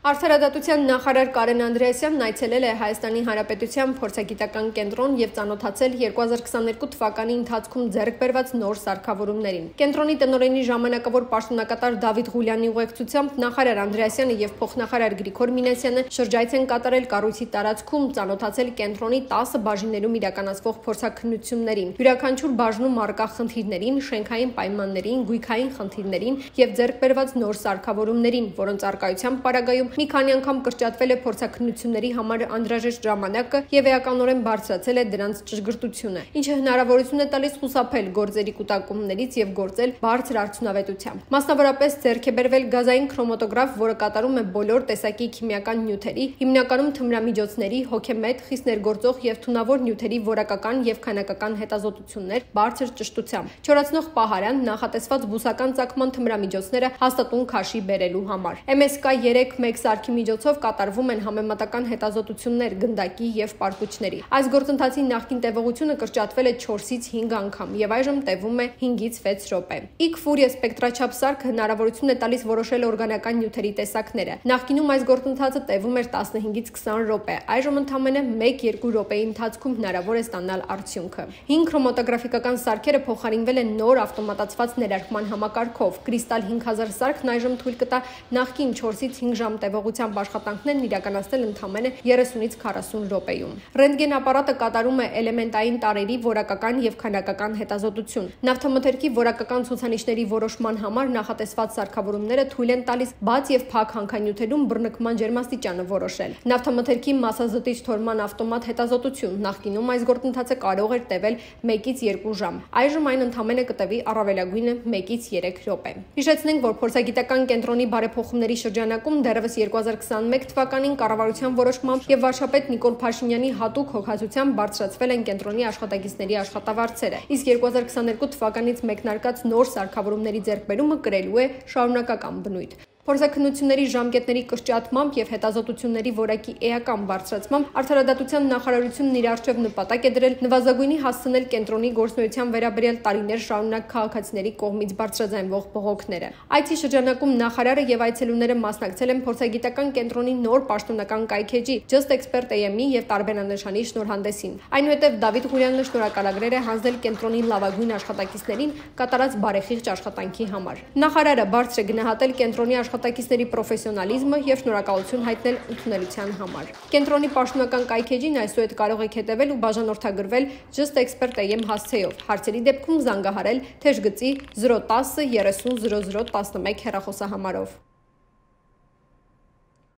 Արդարադատության նախարար Կարեն Անդրեասյանն այցելել է Հայաստանի Հանրապետության փորձագիտական կենտրոն եւ ծանոթացել 2022 թվականի ընթացքում ձեռք բերված նոր սարքավորումներին։ Կենտրոնի տնօրենի ժամանակավոր պաշտոնակատար Դավիթ Ղուլյանի ուղեկցությամբ նախարար Անդրեասյանը եւ փոխնախարար Գրիգոր Մինասյանը շրջայց են կատարել կառույցի տարածքում, ծանոթացել կենտրոնի 10 բաժիններում իրականացվող փորձակնություններին։ Յուրաքանչյուր բաժնում արկա խնդիրներին, շենքային պայմաններին, գույքային խնդիրներին եւ ձեռք բերված նոր սարքավորումներին, որոնց արկայությամբ պարագայում մի քանի անգամ կրճատվել է փորձակնությունների համար անհրաժեշտ ժամանակը եւ էականորեն բարձրացել է դրանց ճշգրտությունը, ինչը հնարավորություն է տալիս խուսափել գործերի կൂട്ടակումներից եւ գործել բարձր արդյունավետությամբ։ Մասնավորապես ձեռք է բերվել գազային քրոմատոգրաֆ, որը կատարում է բոլոր տեսակի քիմիական նյութերի, հիմնականում թմրամիջոցների, հոգեմետ, խիստ ներգործող եւ թունավոր նյութերի որակական եւ քանակական հետազոտություններ բարձր ճշտությամբ։ Չորացնող պահարան նախատեսված բուսական ցակման թմրամիջոցները հաստատուն քաշի բերելու համար։ MSK 3-1 սարքի միջոցով կատարվում են համեմատական հետազոտություններ գնդակի եւ պարկուճների։ Այս գործընթացի նախկին տևողությունը կրճատվել է 4-ից 5 անգամ եւ այժմ տևում է 5-ից 6 րոպե։ Իգ-Ֆուրիա սպեկտրաչափ սարքը հնարավորություն է տալիս որոշել օրգանական նյութերի տեսակները։ Նախկինում այս գործընթացը տևում էր 15-ից 20 րոպե, այժմ ընդամենը 1-2 րոպեի ընթացքում հնարավոր է ստանալ արդյունքը։ 5 քրոմատոգրաֆիկական սարքերը փոխարինվել են նոր ավտոմատացված ներարկման համակարգով։ Crystal 5000 սարքն այժմ թույլ կտա նախկին 4-ից 5 ժամ տևողությամբ աշխատանքներն իրականացնել ընդամենը 30-ից 40 րոպեում։ Ռենտգեն ապարատը կատարում է էլեմենտային տարերի որակական եւ քանակական հետազոտություն։ Նավթամթերքի որակական ցուցանիշների որոշման համար նախատեսված սարքավորումները թույլ են տալիս բաց եւ փակ հանքանյութերում բռնկման ջերմաստիճանը որոշել։ Նավթամթերքի մասազտիչ թորման ավտոմատ հետազոտություն նախկինում այս գործընթացը կարող էր տևել 1-ից 2 ժամ։ Այժմ այն ընդամենը կտևի առավելագույնը 1-ից 3 րոպե։ Հիշեցնենք, որ փորձագիտական կենտրոնի բարեփոխումների շրջանակում դեռևս 2021 թվականին կառավարության որոշմամբ եւ վարչապետ Նիկոլ Փաշինյանի հատուկ հոգացությամբ բարձրացվել են կենտրոնի աշխատակիցների աշխատավարձերը։ Իսկ 2022 թվականից մեկնարկած նոր սարքավորումների ձեռքբերումը կրելու է շարունակական բնույթ։ Փորձակնությունների ժամկետների կրճատմամբ եւ հետազոտությունների որակի էական բարձրացմամբ արդարադատության նախարարությունն իր արժեվ նպատակ է դրել նվազագույնի հասցնել կենտրոնի գործնության վերաբերյալ տարիներ շարունակ քաղաքացիների կողմից բարձրաձայնվող բողոքները։ Այցի շրջանակում նախարարը եւ այցելուները մասնակցել են փորձագիտական կենտրոնի նոր պաշտոնական կայքեջի Just Expert AM-ի եւ տարբերանշանի շնորհանդեսին։ Այնուհետև Դավիթ Ղուրյանը շնորհակալագրեր է հանձնել կենտրոնի լավագույն աշխատակիցներին կատարած բարեխիղճ աշխատանքի համար։ Նախարարը բարձր է գնահատել կենտրոնի աշխատակիցների պրոֆեսիոնալիզմը եւ շնորհակալություն հայտնել ընդունելության համար։ Կենտրոնի պաշտոնական կայքեջին այսուհետ կարող եք հետևել ու բաժանորդագրվել Just Expert AM հասցեով։ Հարցերի դեպքում զանգահարել թեժգծի 010 30 00 11 հեռախոսահամարով։